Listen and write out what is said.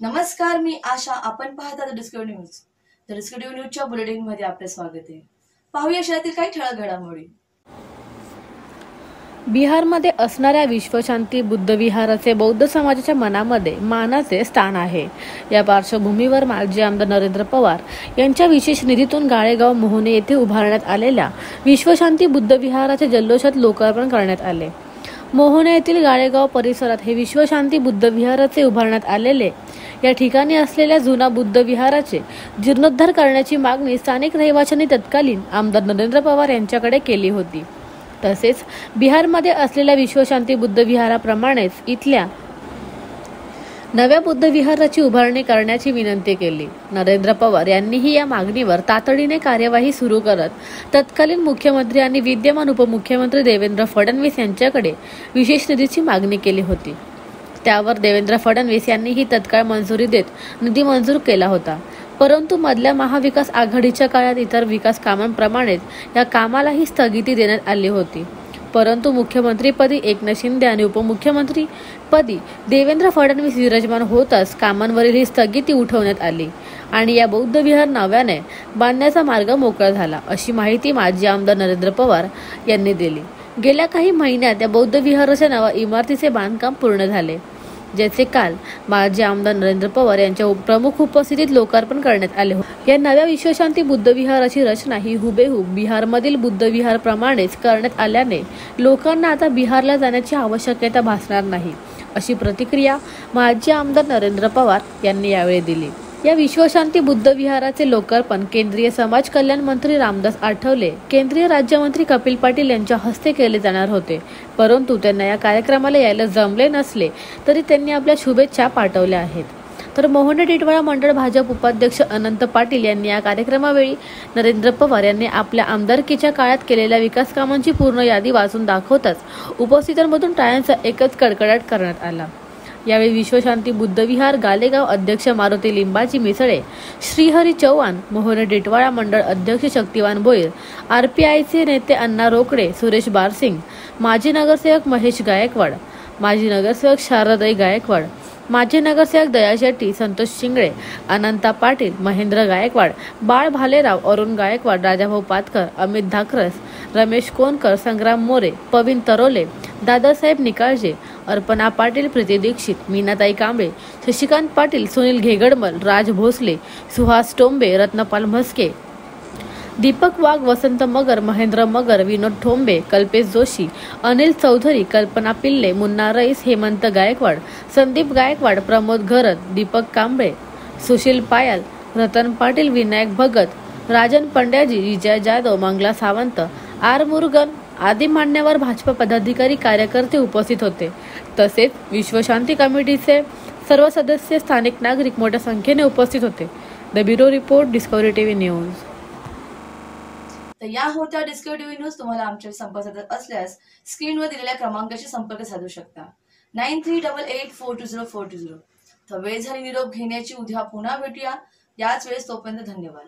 नमस्कार मी आशा. आपण पाहता the Discovery news the Discovery न्यूजच्या बुलेटिनमध्ये आपले स्वागत आहे. पाहूया शहरातील काही ठळक घडामोडी. बिहारमध्ये असणाऱ्या विश्वशांती बुद्धविहाराचे बौद्ध समाजाच्या मनामध्ये मानाचे स्थान आहे. या पार्श्वभूमीवर माजी आमदार नरेंद्र पवार यांच्या विशेष निधीतून गाळेगाव मोहने येथे उभारण्यात आलेल्या विश्वशांती बुद्धविहाराचे जल्लोषात लोकार्पण करण्यात आले. मोहना येथील गाळेगाव परिसरात हे विश्वशांती बुद्धविहाराचे उभारण्यात आलेले. या ठिकाणी असलेल्या जुना बुद्ध विहाराचे जीर्णोद्धार करण्याची मागणी स्थानिक रहिवाशांनी तत्कालीन आमदार नरेंद्र पवार यांच्याकडे केली होती. तसेच बिहारमध्ये असलेल्या विश्वशांती बुद्ध विहाराप्रमाणेच इथल्या नव्या बुद्ध विहाराची उभारणी करण्याची विनंती केली. नरेंद्र पवार यांनीही या मागणीवर तातडीने कार्यवाही सुरू करत तत्कालीन मुख्यमंत्री आणि विद्यमान उपमुख्यमंत्री देवेंद्र फडणवीस यांच्याकडे विशेष निधीची मागणी केली होती. त्यावर देवेंद्र फडणवीस यांनीही तत्काळ मंजुरी देत निधी मंजूर केला होता. परंतु मधल्या महाविकास आघाडीच्या काळात इतर विकास कामांप्रमाणेच या कामालाही स्थगिती देण्यात आली होती. परंतु मुख्यमंत्रीपदी एकनाथ शिंदे आणि उपमुख्यमंत्रीपदी देवेंद्र फडणवीस विराजमान होताच कामांवरील ही स्थगिती उठवण्यात आली. आणि या बौद्ध विहार नव्याने बांधण्याचा मार्ग मोकळा झाला अशी माहिती माजी आमदार नरेंद्र पवार यांनी दिली. गेल्या काही महिन्यात या बौद्ध विहाराच्या नवा इमारतीचे बांधकाम पूर्ण झाले. ज्याचे काल माजी आमदार नरेंद्र पवार यांच्या प्रमुख उपस्थितीत लोकार्पण करण्यात आले होते. या नव्या विश्वशांती बुद्धविहाराची रचना ही हुबेहूब बिहारमधील बुद्धविहारप्रमाणेच प्रमाणेच करण्यात आल्याने लोकांना आता बिहारला जाण्याची आवश्यकता भासणार नाही अशी प्रतिक्रिया माजी आमदार नरेंद्र पवार यांनी यावेळी दिली. या विश्वशांती बुद्ध विहाराचे लोकार्पण केंद्रीय समाज कल्याण मंत्री रामदास आठवले केंद्रीय राज्यमंत्री कपिल पाटील यांच्या हस्ते केले जाणार होते. परंतु त्यांना या कार्यक्रमाला यायला जमले नसले तरी त्यांनी आपल्या शुभेच्छा पाठवल्या आहेत. तर मोहन टिटवाळा मंडळ भाजप उपाध्यक्ष अनंत पाटील यांनी या कार्यक्रमावेळी नरेंद्र पवार यांनी आपल्या आमदारकीच्या काळात केलेल्या विकास कामांची पूर्ण यादी वाचून दाखवताच उपस्थितांमधून टाळ्यांचा एकच कडकडाट करण्यात आला. यावेळी विश्वशांती बुद्धविहार गालेगाव अध्यक्ष मारुती लिंबाची मिसळे श्रीहरी चव्हाण मोहन डिटवाळा मंडळ अध्यक्ष शक्तिवान भोईर आयचे नेते अण्णा रोकडे सुरेश बारसिंग माजी नगरसेवक महेश गायकवाड माजी नगरसेवक शारदाई गायकवाड माजी नगरसेवक दया शेट्टी संतोष शिंगळे अनंता पाटील महेंद्र गायकवाड बाळ भालेराव अरुण गायकवाड राजाभाऊ पातकर अमित धाकरस रमेश कोनकर संग्राम मोरे पवीन तरोले दादासाहेब निकाळजे अर्पणा पाटील प्रीती दीक्षित मीनाताई कांबळे शशिकांत पाटील सुनील घेगडमल राज भोसले सुहास टोंबे रत्नपाल म्हस्के दीपक वाघ वसंत मगर महेंद्र मगर विनोद ठोंबे कल्पेश जोशी अनिल चौधरी कल्पना पिल्ले मुन्ना रईस हेमंत गायकवाड संदीप गायकवाड प्रमोद घरत दीपक कांबळे सुशील पायल रतन पाटील विनायक भगत राजन पंड्याजी विजय जाधव मंगला सावंत आर मुरुगन आदी मान्यवर भाजपा पदाधिकारी कार्यकर्ते उपस्थित होते. तसेच विश्वशांती कमिटीचे सर्व सदस्य स्थानिक नागरिक मोठ्या संख्येने उपस्थित होते. The bureau report Discovery TV news तर या होत्या डिस्कवरी न्यूज तुम्हाला आमच्या संपर्क साधत असल्यास स्क्रीनवर दिलेल्या क्रमांकाशी संपर्क साधू शकता. Nine three double eight four two zero four two zero तर वेळ झाली निरोप घेण्याची उद्या पुन्हा भेटूया. याच वेळेस तोपर्यंत धन्यवाद.